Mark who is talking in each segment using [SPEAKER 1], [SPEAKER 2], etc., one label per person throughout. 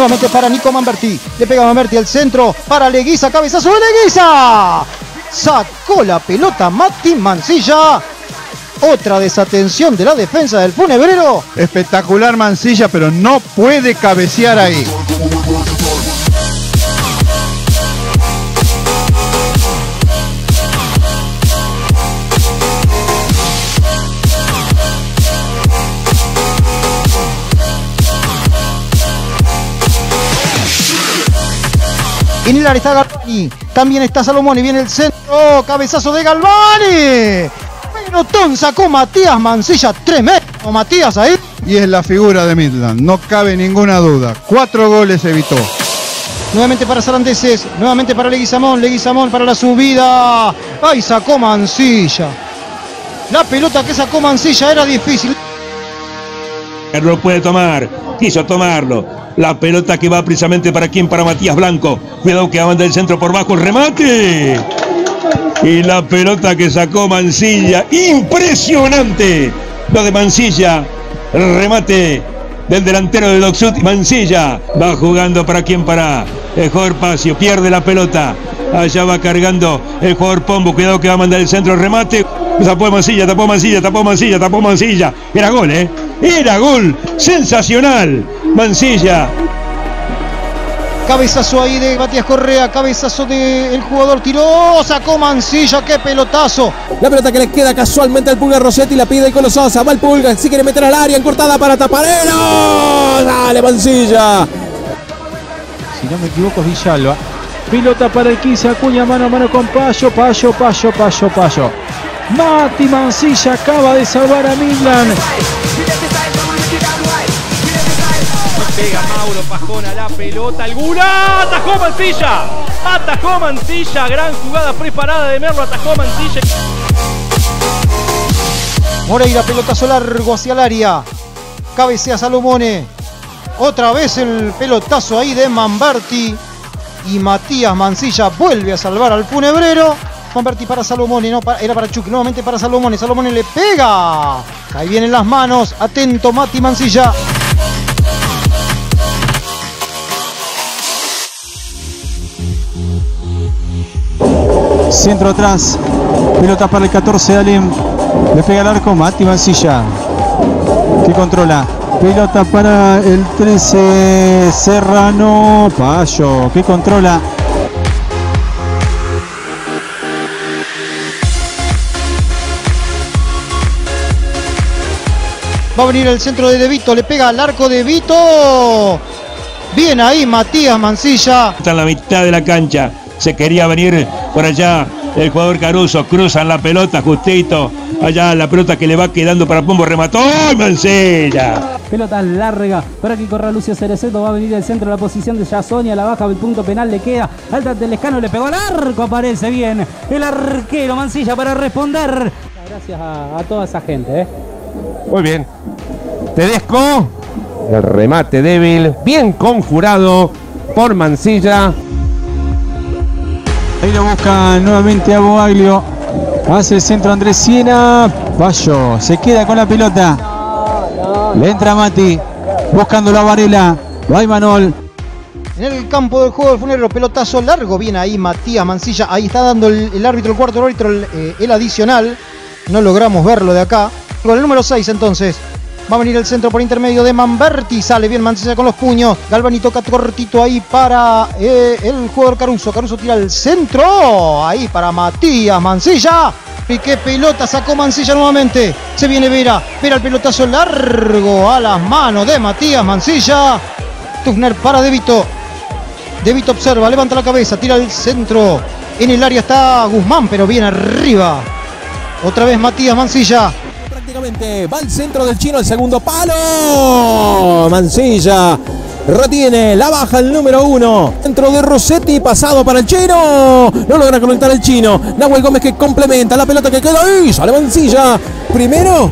[SPEAKER 1] Nuevamente para Nico Manberti. Le pega Manberti al centro. Para Leguiza. Cabezazo de Leguiza. Sacó la pelota Mati Mancilla. Otra desatención de la defensa del funebrero.
[SPEAKER 2] Espectacular Mancilla, pero no puede cabecear ahí.
[SPEAKER 1] En el área está Galvani. También está Salomón y viene el centro. Oh, cabezazo de Galvani. Pelotón sacó Matías Mancilla. Tremendo Matías ahí.
[SPEAKER 2] Y es la figura de Midland, no cabe ninguna duda. Cuatro goles evitó.
[SPEAKER 1] Nuevamente para Sarandeses. Nuevamente para Leguizamón. Leguizamón para la subida. Ay, sacó Mancilla. La pelota que sacó Mancilla era difícil.
[SPEAKER 3] Lo puede tomar, quiso tomarlo. La pelota que va precisamente para quién, para Matías Blanco. Cuidado que manda el centro por bajo, el remate. Y la pelota que sacó Mancilla. Impresionante. Lo de Mancilla. El remate del delantero de Doxut. Mancilla va jugando para quién, para el jugador Pacio. Pierde la pelota. Allá va cargando el jugador Pombo. Cuidado que va a mandar el centro, el remate. Tapó Mancilla, tapó Mancilla, tapó Mancilla, tapó Mancilla. Era gol, ¿eh? Era gol. Sensacional. Mancilla.
[SPEAKER 1] Cabezazo ahí de Matías Correa, cabezazo del jugador tiró, sacó Mancilla, qué pelotazo.
[SPEAKER 4] La pelota que le queda casualmente al Pulga Rossetti, la pide con los Sosa, va el Pulga, si quiere meter al área, encortada para Taparero. Dale Mancilla.
[SPEAKER 5] Si no me equivoco es Villalba. Pilota para el 15, Acuña mano a mano con Payo, Payo, Payo, Payo, Payo. Mati Mancilla acaba de salvar a Midland.
[SPEAKER 6] Pega Mauro Pajón a la pelota. ¡Alguna! ¡Atajó Mancilla! ¡Atajó Mancilla! Gran jugada preparada de Merlo. Atajó Mancilla.
[SPEAKER 1] Moreira, pelotazo largo hacia el área. Cabecea Salomone. Otra vez el pelotazo ahí de Mamberti. Y Matías Mancilla vuelve a salvar al funebrero. Mamberti para Salomone, no, era para Chucky, nuevamente para Salomone. Salomone le pega. Ahí vienen las manos. Atento Mati Mancilla.
[SPEAKER 5] Centro atrás. Pelota para el 14 Alim. Le pega el arco Mati Mancilla. Que controla. Pelota para el 13 Serrano. Payo. Que controla.
[SPEAKER 1] Va a venir el centro de De Vito. Le pega al arco de Vito. Bien ahí Matías Mancilla.
[SPEAKER 3] Está en la mitad de la cancha. Se quería venir por allá el jugador Caruso. Cruzan la pelota justito. Allá la pelota que le va quedando para Pombo. Remató. ¡Ay, Mancilla!
[SPEAKER 7] Pelota larga para que corra Lucio Cereceto. Va a venir el centro de la posición de Yasonia. La baja del punto penal le queda. Alta Telescano le pegó al arco. Aparece bien el arquero Mancilla para responder. Gracias a, a toda esa gente. ¿eh?
[SPEAKER 8] Muy bien. Tedesco. El remate débil. Bien conjurado por Mancilla.
[SPEAKER 5] Ahí lo busca nuevamente a Boaglio. Hace el centro Andrés Siena. Payo se queda con la pelota. Le entra Mati. Buscando la Varela. Va Manol.
[SPEAKER 1] En el campo del juego del funero, pelotazo largo. Bien ahí Matías Mancilla. Ahí está dando el, el árbitro, el cuarto árbitro, el, eh, el adicional. No logramos verlo de acá. Con el número 6 entonces. Va a venir el centro por intermedio de Manberti. Sale bien Mancilla con los puños. Galvani toca cortito ahí para eh, el jugador Caruso. Caruso tira el centro. Ahí para Matías Mancilla. Y qué pelota sacó Mancilla nuevamente. Se viene Vera. Vera el pelotazo largo a las manos de Matías Mancilla. Tugner para De Vito. De Vito observa, levanta la cabeza, tira el centro. En el área está Guzmán, pero bien arriba. Otra vez Matías Mancilla.
[SPEAKER 4] Va al centro del chino, el segundo palo. Mancilla retiene, la baja el número uno. Dentro de Rossetti, pasado para el chino. No logra conectar el chino. Nahuel Gómez que complementa la pelota que queda ahí. Sale Mancilla. Primero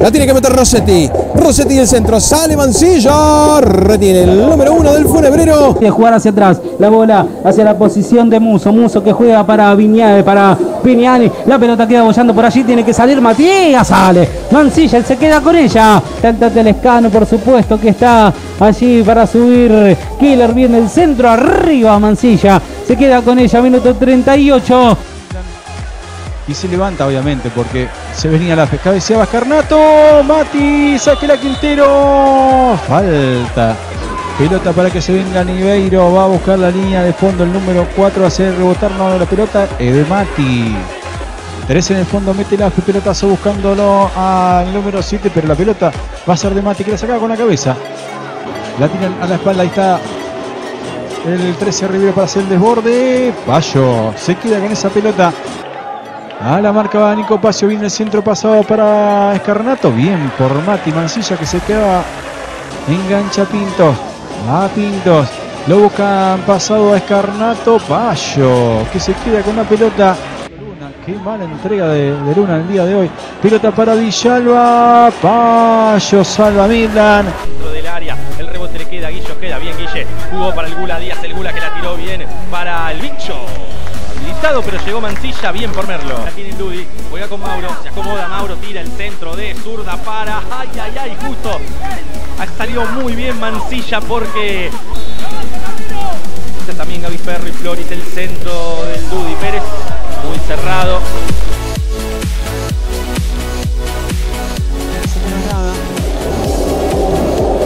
[SPEAKER 4] La tiene que meter Rossetti. Rossetti del centro. Sale Mancilla. Retiene el número uno del funebrero.
[SPEAKER 7] De jugar hacia atrás. La bola hacia la posición de Muso. Muso que juega para Viña, para Pignani. La pelota queda bollando por allí. Tiene que salir Matías. Sale. Mancilla. Se queda con ella. Tanta Telescano, por supuesto, que está allí para subir. Killer viene el centro. Arriba Mancilla. Se queda con ella. Minuto 38.
[SPEAKER 5] Y se levanta, obviamente, porque se venía la cabeceaba Escarnato. Mati, saque la Quintero. Falta. Pelota para que se venga Niveiro. Va a buscar la línea de fondo. El número 4 hace rebotar no, la pelota. Es de Mati. 3 en el fondo, mete ajo, pelotazo buscándolo al número 7, pero la pelota va a ser de Mati que la saca con la cabeza. La tiran a la espalda, ahí está el 13 Rivero para hacer el desborde. Payo se queda con esa pelota. A la marca va Nico Pacio, viene el centro pasado para Escarnato. Bien por Mati Mancilla que se queda. Engancha Pintos. A Pintos. Lo buscan pasado a Escarnato. Payo que se queda con la pelota. Qué mala entrega de, Luna el día de hoy. Pelota para Villalba. Payo salva Milan.
[SPEAKER 6] Dentro del área, el rebote le queda a Guillo, queda bien Guille. Jugó para el Gula Díaz, el Gula que la tiró bien para el bicho. Habilitado, pero llegó Mancilla, bien por Merlo. La tiene Ludi, juega con Mauro, se acomoda Mauro, tira el centro de zurda para. Ay, ay, ay, justo. Ha salido muy bien Mancilla porque. Está también Gaby Ferro y Floris, el centro del Ludi Pérez. Muy cerrado.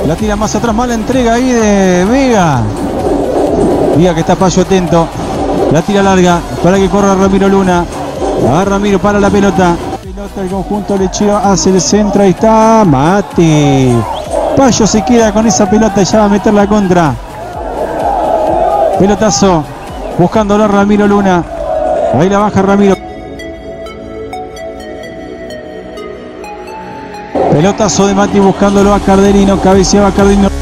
[SPEAKER 5] La tira más atrás, mala entrega ahí de Vega. Vega que está Payo atento. La tira larga para que corra Ramiro Luna. Va Ramiro para la pelota. Pelota el conjunto lechero hace el centro. Ahí está Mati. Payo se queda con esa pelota y ya va a meter la contra. Pelotazo. Buscándolo a Ramiro Luna. Ahí la baja Ramiro. Pelotazo de Mati buscándolo a Cardelino. Cabeceaba Cardelino.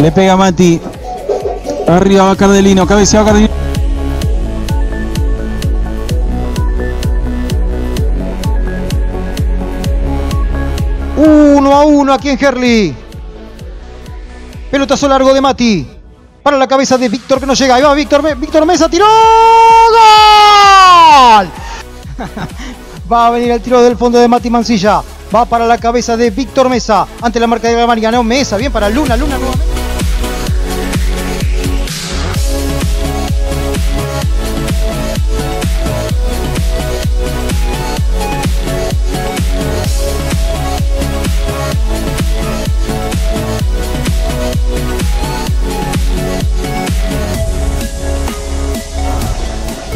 [SPEAKER 5] Le pega Mati. Arriba va Cardelino. Cabeceaba Cardelino.
[SPEAKER 1] Uno a uno aquí en Herli. Pelotazo largo de Mati. Para la cabeza de Víctor que no llega. Ahí va Víctor. Víctor Mesa tiró. ¡Gol! va a venir el tiro del fondo de Mati Mancilla. Va para la cabeza de Víctor Mesa. Ante la marca de Gamari. Ganó Mesa. Bien para Luna. Luna nuevamente.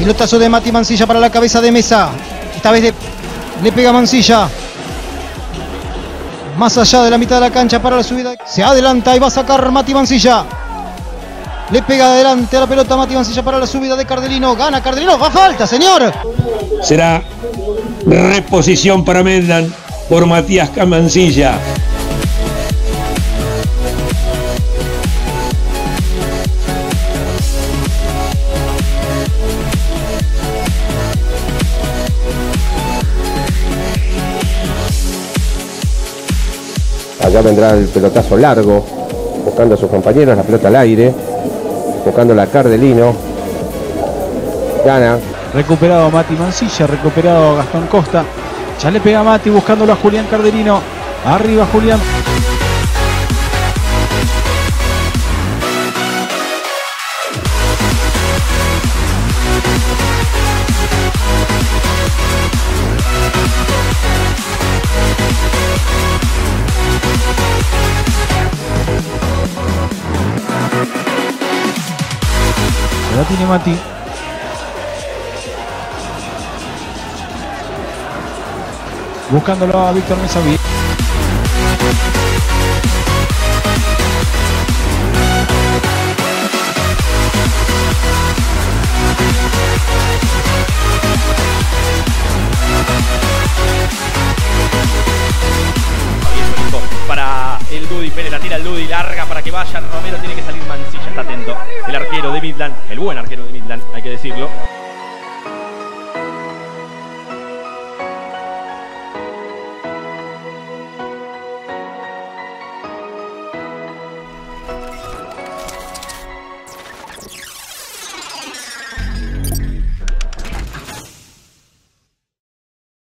[SPEAKER 1] Pelotazo de Mati Mancilla para la cabeza de Mesa. Esta vez le pega Mancilla. Más allá de la mitad de la cancha para la subida. Se adelanta y va a sacar Mati Mancilla. Le pega adelante a la pelota Mati Mancilla para la subida de Cardelino. Gana Cardelino. Va falta, señor.
[SPEAKER 3] Será reposición para Medland por Matías Camancilla.
[SPEAKER 8] Allá vendrá el pelotazo largo, buscando a sus compañeros, la pelota al aire, buscando la Cardelino. Gana.
[SPEAKER 5] Recuperado Mati Mancilla, recuperado Gastón Costa. Ya le pega Mati buscándolo a Julián Cardelino. Arriba Julián. la tiene Mati. Buscándolo a Víctor Mesa. Para
[SPEAKER 6] el Dudy, Pérez la tira el Dudy, larga para que vaya. Romero tiene que salir buen arquero de Midland, hay que decirlo.